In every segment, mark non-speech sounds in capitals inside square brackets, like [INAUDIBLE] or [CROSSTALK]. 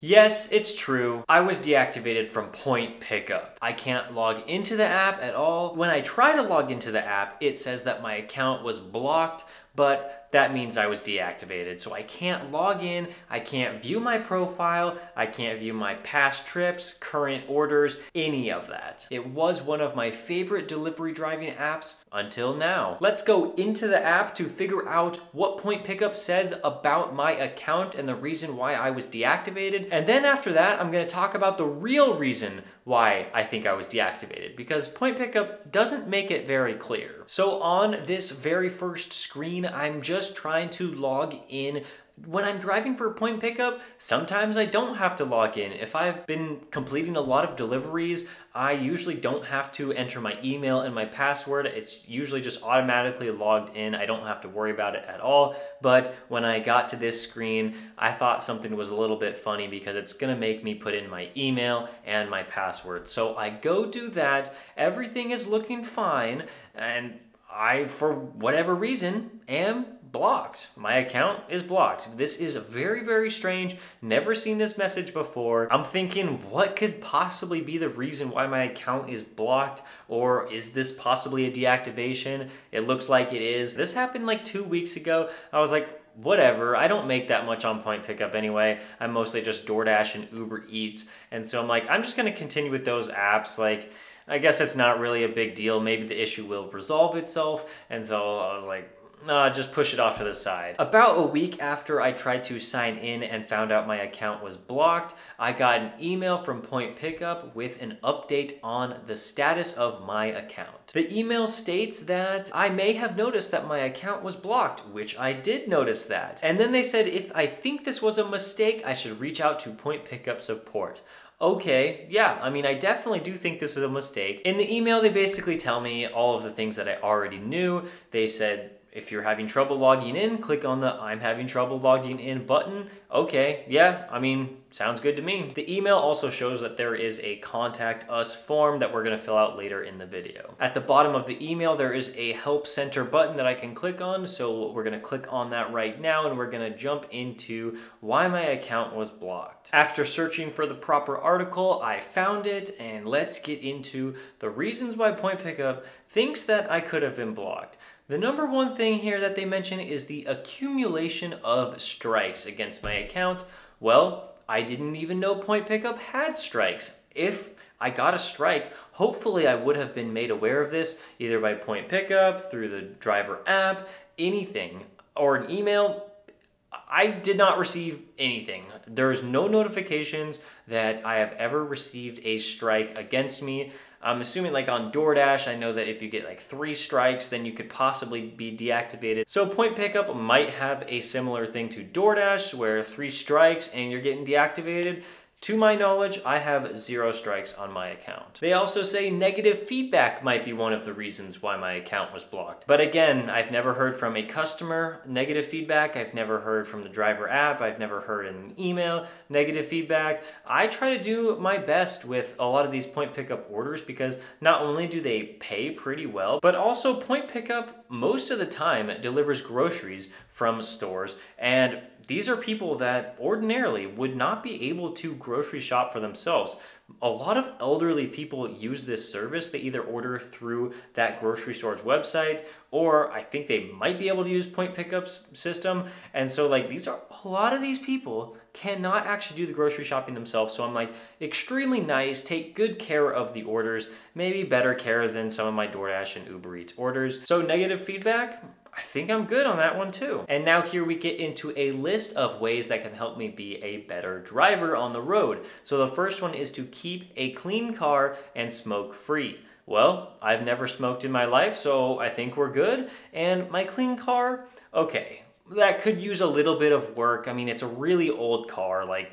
Yes, it's true. I was deactivated from Point Pickup. I can't log into the app at all. When I try to log into the app, it says that my account was blocked, but that means I was deactivated. So I can't log in, I can't view my profile, I can't view my past trips, current orders, any of that. It was one of my favorite delivery driving apps until now. Let's go into the app to figure out what Point Pickup says about my account and the reason why I was deactivated. And then after that, I'm gonna talk about the real reason why I think I was deactivated because Point Pickup doesn't make it very clear. So on this very first screen, I'm just trying to log in when I'm driving for a point pickup, sometimes I don't have to log in. If I've been completing a lot of deliveries, I usually don't have to enter my email and my password. It's usually just automatically logged in. I don't have to worry about it at all. But when I got to this screen, I thought something was a little bit funny because it's gonna make me put in my email and my password. So I go do that. Everything is looking fine. And I, for whatever reason, am blocked. My account is blocked. This is very, very strange. Never seen this message before. I'm thinking, what could possibly be the reason why my account is blocked? Or is this possibly a deactivation? It looks like it is. This happened like two weeks ago. I was like, whatever. I don't make that much on point pickup anyway. I'm mostly just DoorDash and Uber Eats. And so I'm like, I'm just gonna continue with those apps. Like, I guess it's not really a big deal. Maybe the issue will resolve itself. And so I was like, uh, just push it off to the side. About a week after I tried to sign in and found out my account was blocked, I got an email from Point Pickup with an update on the status of my account. The email states that I may have noticed that my account was blocked, which I did notice that. And then they said if I think this was a mistake, I should reach out to Point Pickup support okay, yeah, I mean, I definitely do think this is a mistake. In the email, they basically tell me all of the things that I already knew. They said if you're having trouble logging in, click on the I'm having trouble logging in button. Okay, yeah, I mean, sounds good to me. The email also shows that there is a contact us form that we're gonna fill out later in the video. At the bottom of the email, there is a help center button that I can click on. So we're gonna click on that right now and we're gonna jump into why my account was blocked. After searching for the proper article, I found it and let's get into the reasons why Point Pickup thinks that I could have been blocked. The number one thing here that they mention is the accumulation of strikes against my account. Well, I didn't even know Point Pickup had strikes. If I got a strike, hopefully I would have been made aware of this either by Point Pickup, through the driver app, anything, or an email. I did not receive anything. There's no notifications that I have ever received a strike against me. I'm assuming like on DoorDash, I know that if you get like three strikes, then you could possibly be deactivated. So Point Pickup might have a similar thing to DoorDash where three strikes and you're getting deactivated. To my knowledge, I have zero strikes on my account. They also say negative feedback might be one of the reasons why my account was blocked. But again, I've never heard from a customer negative feedback. I've never heard from the driver app. I've never heard in an email negative feedback. I try to do my best with a lot of these point pickup orders because not only do they pay pretty well, but also point pickup most of the time it delivers groceries from stores and these are people that ordinarily would not be able to grocery shop for themselves. A lot of elderly people use this service. They either order through that grocery store's website, or I think they might be able to use point pickups system. And so, like, these are a lot of these people cannot actually do the grocery shopping themselves. So I'm like, extremely nice, take good care of the orders, maybe better care than some of my DoorDash and Uber Eats orders. So, negative feedback, I think I'm good on that one too. And now here we get into a list of ways that can help me be a better driver on the road. So the first one is to keep a clean car and smoke free. Well, I've never smoked in my life, so I think we're good. And my clean car, okay, that could use a little bit of work. I mean, it's a really old car, like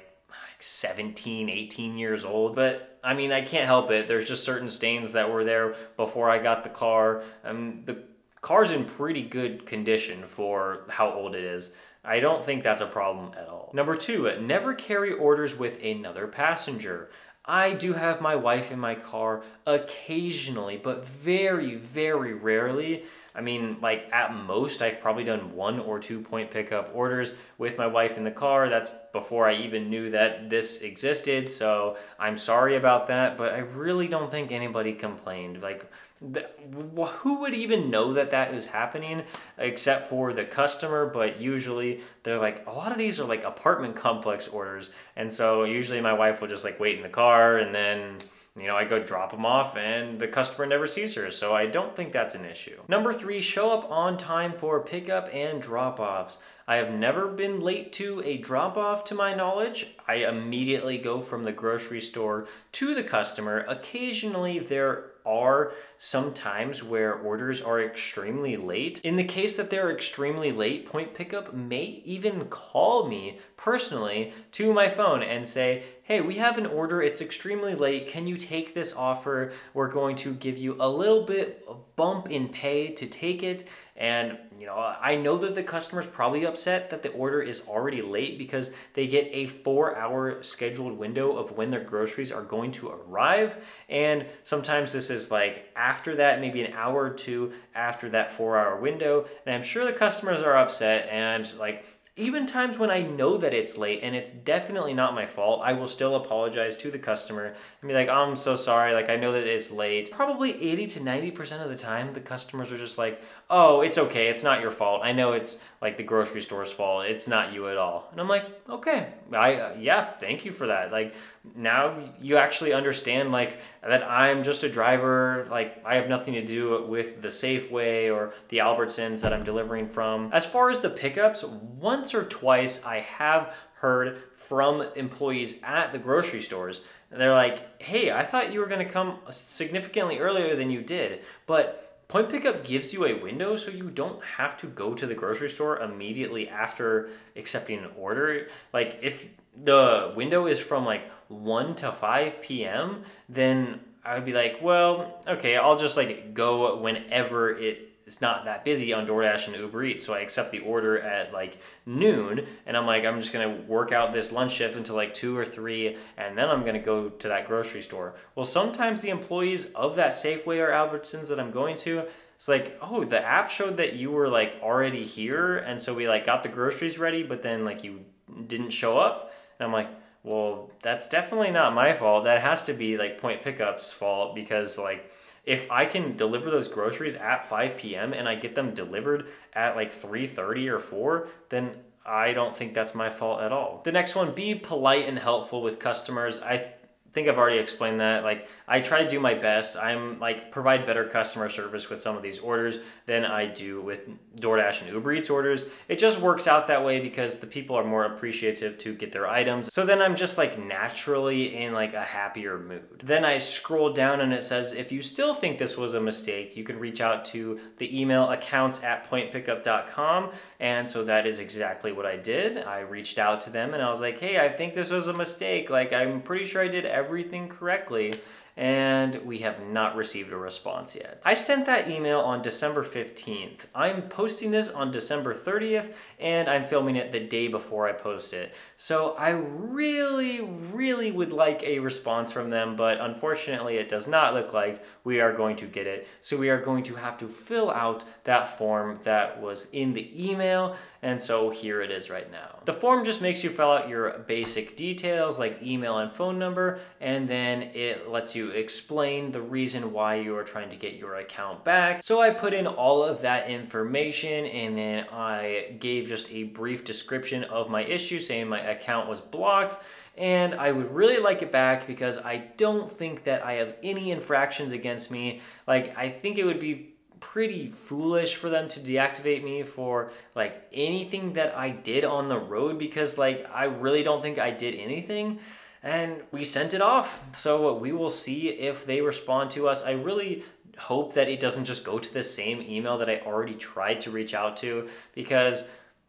17, 18 years old. But I mean, I can't help it. There's just certain stains that were there before I got the car. Um, the car's in pretty good condition for how old it is. I don't think that's a problem at all. Number two, never carry orders with another passenger. I do have my wife in my car occasionally, but very, very rarely. I mean, like at most, I've probably done one or two point pickup orders with my wife in the car. That's before I even knew that this existed. So I'm sorry about that, but I really don't think anybody complained. Like, who would even know that that is happening except for the customer but usually they're like a lot of these are like apartment complex orders and so usually my wife will just like wait in the car and then you know, I go drop them off and the customer never sees her, so I don't think that's an issue. Number three, show up on time for pickup and drop offs. I have never been late to a drop off to my knowledge. I immediately go from the grocery store to the customer. Occasionally, there are some times where orders are extremely late. In the case that they're extremely late, Point Pickup may even call me personally to my phone and say, hey, we have an order, it's extremely late, can you take this offer? We're going to give you a little bit of bump in pay to take it and, you know, I know that the customer's probably upset that the order is already late because they get a four hour scheduled window of when their groceries are going to arrive. And sometimes this is like after that, maybe an hour or two after that four hour window. And I'm sure the customers are upset and like, even times when I know that it's late and it's definitely not my fault, I will still apologize to the customer and be like, oh, I'm so sorry, like I know that it's late. Probably 80 to 90% of the time, the customers are just like, oh, it's okay, it's not your fault. I know it's like the grocery store's fault, it's not you at all. And I'm like, okay, I, uh, yeah, thank you for that. Like, now you actually understand like that I'm just a driver like I have nothing to do with the Safeway or the Albertsons that I'm delivering from. As far as the pickups, once or twice I have heard from employees at the grocery stores and they're like, "Hey, I thought you were going to come significantly earlier than you did." But Point Pickup gives you a window so you don't have to go to the grocery store immediately after accepting an order. Like if the window is from like 1 to 5 p.m., then I would be like, well, okay, I'll just like go whenever it it's not that busy on DoorDash and Uber Eats. So I accept the order at like noon and I'm like, I'm just gonna work out this lunch shift until like two or three and then I'm gonna go to that grocery store. Well, sometimes the employees of that Safeway or Albertsons that I'm going to, it's like, oh, the app showed that you were like already here. And so we like got the groceries ready, but then like you didn't show up. And I'm like, well, that's definitely not my fault. That has to be like Point Pickup's fault because like if I can deliver those groceries at 5 p.m. and I get them delivered at like 3:30 or 4, then I don't think that's my fault at all. The next one, be polite and helpful with customers. I think I've already explained that. Like I try to do my best. I'm like provide better customer service with some of these orders than I do with DoorDash and Uber Eats orders. It just works out that way because the people are more appreciative to get their items. So then I'm just like naturally in like a happier mood. Then I scroll down and it says, if you still think this was a mistake, you can reach out to the email accounts at pointpickup.com. And so that is exactly what I did. I reached out to them and I was like, hey, I think this was a mistake. Like I'm pretty sure I did everything everything correctly and we have not received a response yet. I sent that email on December 15th. I'm posting this on December 30th and I'm filming it the day before I post it. So I really, really would like a response from them, but unfortunately it does not look like we are going to get it. So we are going to have to fill out that form that was in the email, and so here it is right now. The form just makes you fill out your basic details like email and phone number, and then it lets you explain the reason why you are trying to get your account back. So I put in all of that information and then I gave just a brief description of my issue saying my account was blocked and I would really like it back because I don't think that I have any infractions against me. Like, I think it would be pretty foolish for them to deactivate me for like anything that I did on the road because like I really don't think I did anything and we sent it off. So we will see if they respond to us. I really hope that it doesn't just go to the same email that I already tried to reach out to because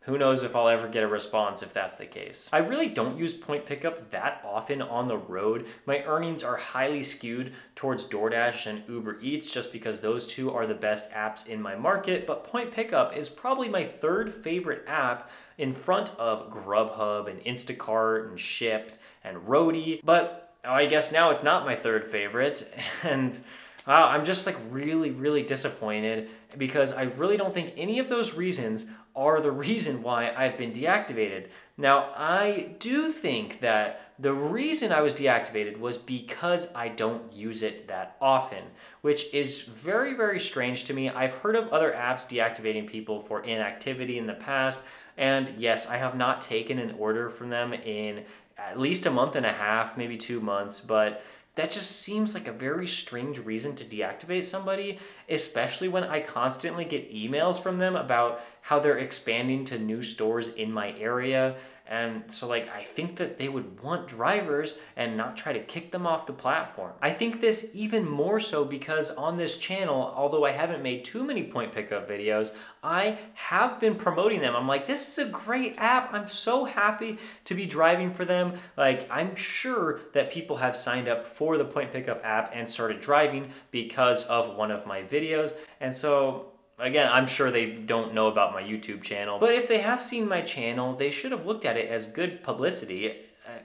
who knows if I'll ever get a response if that's the case. I really don't use Point Pickup that often on the road. My earnings are highly skewed towards DoorDash and Uber Eats just because those two are the best apps in my market, but Point Pickup is probably my third favorite app in front of Grubhub and Instacart and Shipt and Roadie. But I guess now it's not my third favorite. [LAUGHS] And wow, I'm just like really, really disappointed because I really don't think any of those reasons are the reason why I've been deactivated. Now, I do think that the reason I was deactivated was because I don't use it that often, which is very, very strange to me. I've heard of other apps deactivating people for inactivity in the past, and yes, I have not taken an order from them in at least a month and a half, maybe two months, but that just seems like a very strange reason to deactivate somebody, especially when I constantly get emails from them about how they're expanding to new stores in my area and so, like, I think that they would want drivers and not try to kick them off the platform. I think this even more so because on this channel, although I haven't made too many point pickup videos, I have been promoting them. I'm like, this is a great app. I'm so happy to be driving for them. Like, I'm sure that people have signed up for the point pickup app and started driving because of one of my videos. And so, Again, I'm sure they don't know about my YouTube channel, but if they have seen my channel, they should have looked at it as good publicity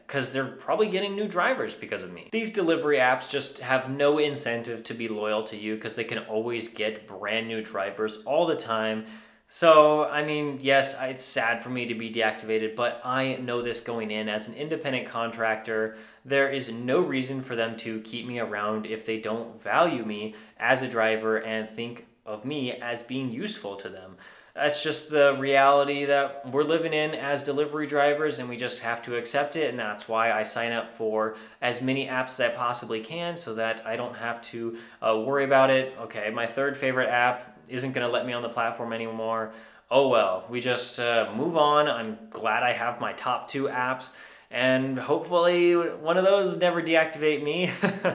because uh, they're probably getting new drivers because of me. These delivery apps just have no incentive to be loyal to you because they can always get brand new drivers all the time. So, I mean, yes, it's sad for me to be deactivated, but I know this going in as an independent contractor. There is no reason for them to keep me around if they don't value me as a driver and think of me as being useful to them. That's just the reality that we're living in as delivery drivers, and we just have to accept it. And that's why I sign up for as many apps as I possibly can so that I don't have to uh, worry about it. Okay, my third favorite app isn't going to let me on the platform anymore. Oh well, we just uh, move on. I'm glad I have my top two apps and hopefully one of those never deactivate me. [LAUGHS]